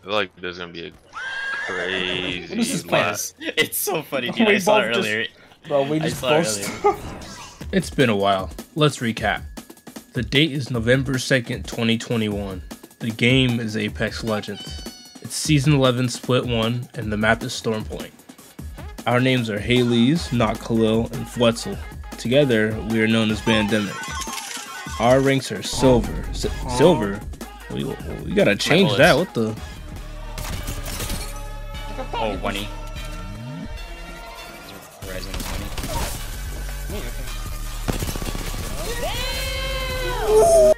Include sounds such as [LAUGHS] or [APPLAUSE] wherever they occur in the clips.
I feel like there's gonna be a crazy. What is this plan? last- It's so funny, [LAUGHS] dude. We I saw it both just- earlier. Bro, we I just saw it both. [LAUGHS] It's been a while. Let's recap. The date is November 2nd, 2021. The game is Apex Legends. It's Season 11 Split 1, and the map is Storm Point. Our names are Haleez, not Khalil, and Vuetzel. Together, we are known as Bandemic. Our ranks are Silver. S- silver? We, we gotta change that. What the? Oh, oh bunny. Horizon 20.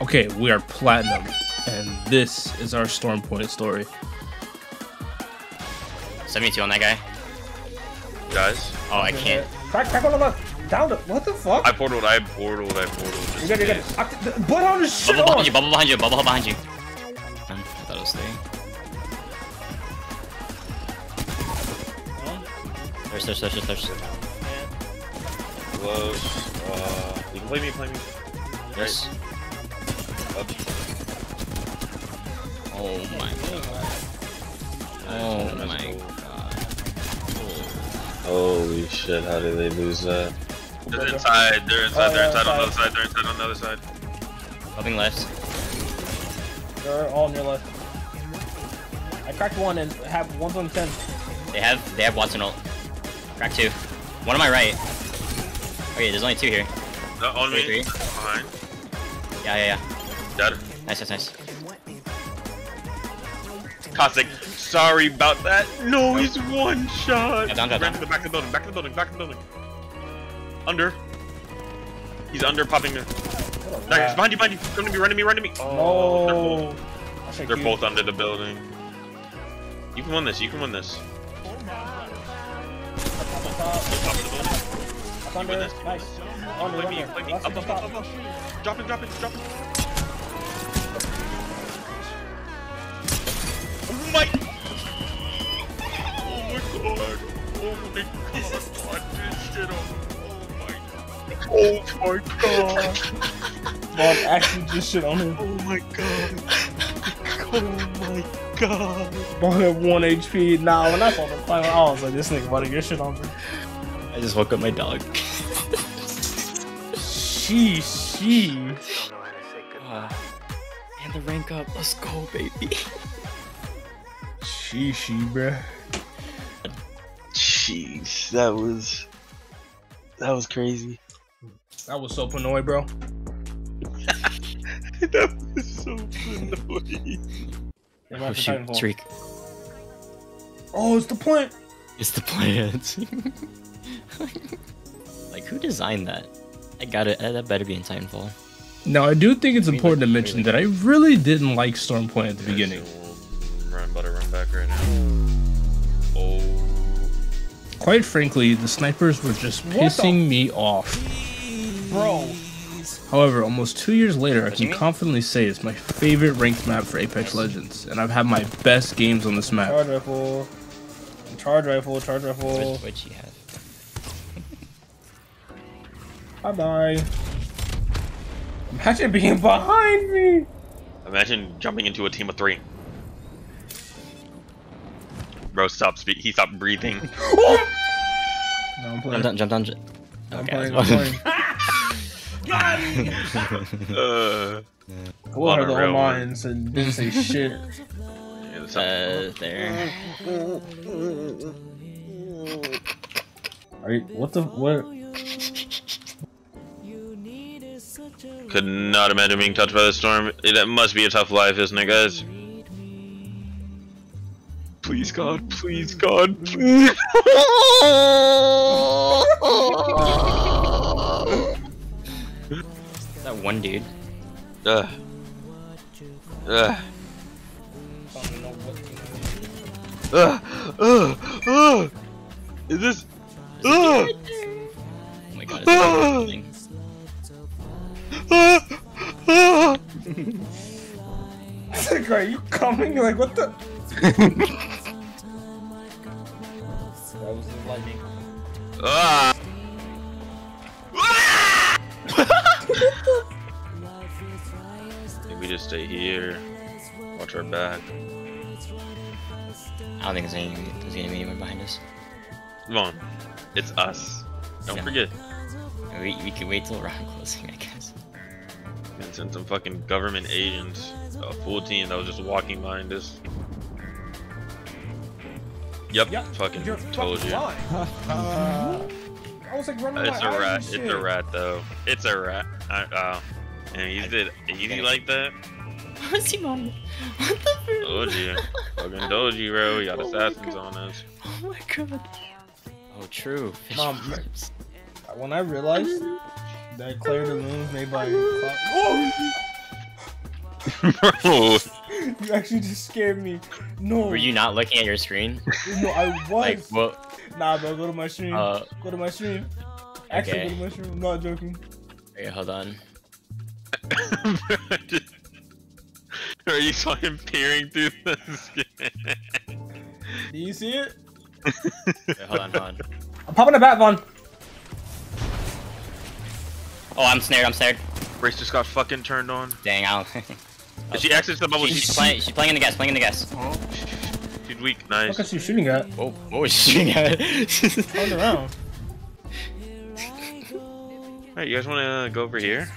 Okay, we are Platinum, and this is our storm point story. 72 on that guy. Guys, Oh, I can't. Crack, crack on the left. Down the. What the fuck? I portaled, I portaled, I portaled. You got it, you got it. I- the- Put on the shit Bubble on. behind you, bubble behind you, bubble behind you. I thought it was three. There's, there's, there's, there's. Close. Uh, you can play me, play me. Yes. Up. Oh my god. Oh Let's my go. god. Holy shit, how did they lose that? They're inside, they're inside, Oh, they're yeah, inside on the other side, they're inside on the other side. Helping left. They're all on your left. I cracked one and have one's on ten. They have, they have Wattson ult. Crack two. One on my right. Okay, there's only two here. No, on me. Three, three. Behind. Yeah, yeah, yeah. Dead. Nice, nice, nice. Cossack, sorry about that. No, he's one shot. Yeah, down, down, Ran down. to the back of the building, back of the building, back of the building. Under. He's under, popping there. Nice, behind you, behind you. Come to me, run to me, run to me. Oh, they're both, they're both under the building. You can win this, you can win this. Top. Top of the building. Up under. Nice. Under, Play me, under. me. Up, up, up, up, up. Drop it, drop it, drop it. Oh my! Oh my god! Oh my god! This shit on. Oh, oh my god! Mom actually just shit on him. Oh my god! Oh my god! Mom had one HP. Nah, when I saw the final, I was like, this nigga about to get shit on me. I just woke up my dog. [LAUGHS] She, she. Ah. and the rank up. Let's go, baby. She, she, bruh. Jeez, that was that was crazy. That was so Panoy, bro. [LAUGHS] that was so annoying. Oh shoot, Titanfall. streak. Oh, it's the plant. It's the plant. [LAUGHS] [LAUGHS] like, who designed that? I got it. Uh, that better be in Titanfall. Now, I do think it's mean, important to mention really- that I really didn't like Storm Point at the beginning. Run, better run back right now. Oh, Quite frankly, the snipers were just What the- pissing me off. Bro. However, almost two years later, I can confidently say it's my favorite ranked map for Apex Legends, and I've had my best games on this map. Charge rifle. Charge rifle, charge rifle. What, what'd she have? Bye bye. Imagine being behind me. imagine jumping into a team of three. Bro, stop speak. He stopped breathing. [LAUGHS] [LAUGHS] No, I'm Jump playing. down, jump down. ju- I'm Okay, playing. [LAUGHS] I I'm was playing. uh, Go On ahead a the real lines and didn't say shit. yeah, that's uh, there. Are you, what the what? Could not imagine being touched by the storm. It must be a tough life, isn't it, guys? Please, God. Please, God. Please. That one dude. Ugh. Ugh. Ugh. Ugh. Ugh. Is this? Ugh. Oh my god, it's thing. Ugh. Ugh. It's like, are you coming? Like, what the? that was the lightning. Ah. Maybe we just stay here. Watch our back. I don't think there's any there's gonna be anyone behind us. Come on. It's us. Don't Yeah. forget. We we can wait till round closing, I guess. And send some fucking government agents. A full team that was just walking behind us. Yep, Yep, fucking You're told fucking you. lying. [LAUGHS] Uh, I was like running It's my a rat. and It's shit. a rat though. It's a rat. I, uh, and he did easy like that. [LAUGHS] What's he on? What the frick? Told you. fucking told you, bro. We got Oh assassins on us. Oh my god. Oh, true. Mom. When I realized that Clair de Lune was made by Cloud- Oh! Bro, You actually just scared me. No. Were you not looking at your screen? No, I [LAUGHS] was. Like, what? Nah, bro, go to my stream. Uh, go to my stream. Actually, okay. go to my stream. I'm not joking. wait, hold on. [LAUGHS] Are you fucking peering through the skin? Do you see it? Wait, hold on, hold on. I'm popping a bat, Vaughn. Oh, I'm snared. I'm snared. Race just got fucking turned on. Dang, I don't. [LAUGHS] Did she exit the bubble? she's, She's, she's playing. She's playing in the gas. Playing in the gas. Oh, she's weak. nice. What Nice. is she shooting at? Oh, what was she shooting at? [LAUGHS] Turn around. Alright, you guys want to go over here?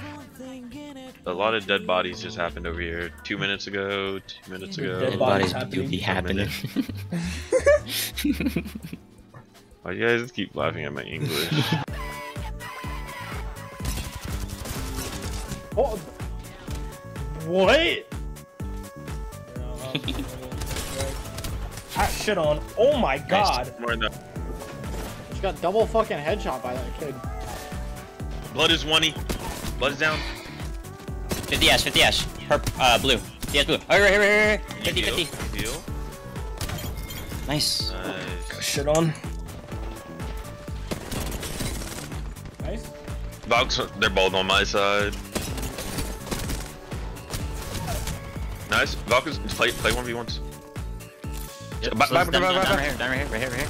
A lot of dead bodies just happened over here. Two minutes ago, two minutes Dead ago. bodies Bodies do happening. be happening. Why do you guys keep laughing at my English? [LAUGHS] What? Hot [LAUGHS] shit on. Oh my god. More than. She got double fucking headshot by that kid. Blood is one Blood is down. 50 ash, 50 ash. Perp, uh, blue. 50 ash blue. Oh, here, here, here, here. 50, Heal, 50. Heal. Nice. Nice. Shit on. Nice. Valks, they're both on my side. Nice. Valkyries, play, play 1v1s. Yep, Back- so back- it's down, down, down right here, down right here, right here, right here.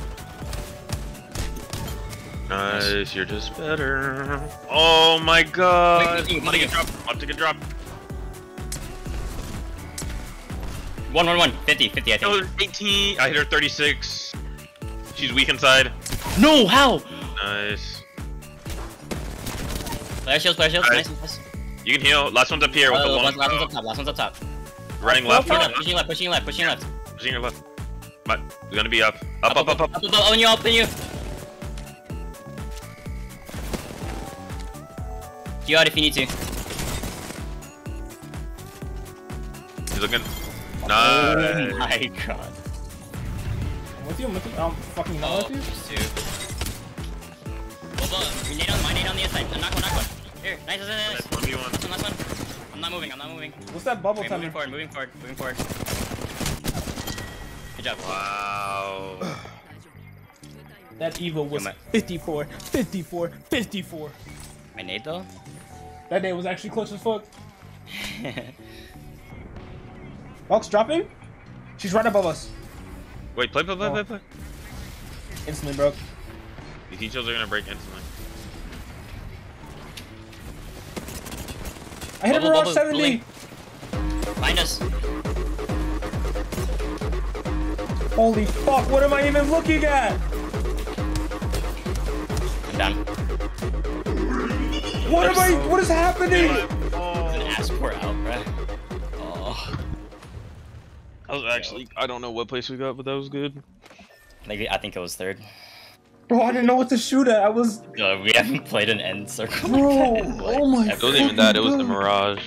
Nice, you're just better. Oh my god. I'm gonna get drop. I'm gonna get drop. One, one, one. 50, 50, I think. Oh, 18. I hit her 36. She's weak inside. No, how? Nice. Player shields, player shields. Alright. Nice, nice. You can heal. Last one's up here with Uh, the last, last one's up top, last one's up top. Running left. Pushing left, left. pushing left, pushing left, pushing left. Pushing your left. But we're gonna be up. Up, up, up, up. Up, up, up, on you, up on you. You out if you need to. He's looking. Oh Nice. my god. I'm with you, I'm with you. I'm fucking not Oh, with you. two. Well, well, grenade on, my nade on the inside. Knock one, knock one. Here, nice, nice, nice, nice. 1v1. Last one, last one. I'm not moving, I'm not moving. What's that bubble Okay, time? moving forward, moving forward, moving forward. Good job. Wow. That evil was Yeah, my- 54, 54, 54. My nade though? That day was actually close as fuck. [LAUGHS] Box dropping? She's right above us. Wait, play, play, play, Oh. play, play. Instantly broke. These heat shields are gonna break instantly. I hit a Bubble, barrage bubble, 70. Find us. Holy fuck, what am I even looking at? I'm down. What am I, what is happening? An ass pour out, bruh. Oh. I was actually, I don't know what place we got, but that was good. Like, I think it was third. Bro, I didn't know what to shoot at. I was, Uh, we [LAUGHS] haven't played an end circle. bro, like that in, like, oh my god! It wasn't even that, it was the. Mirage.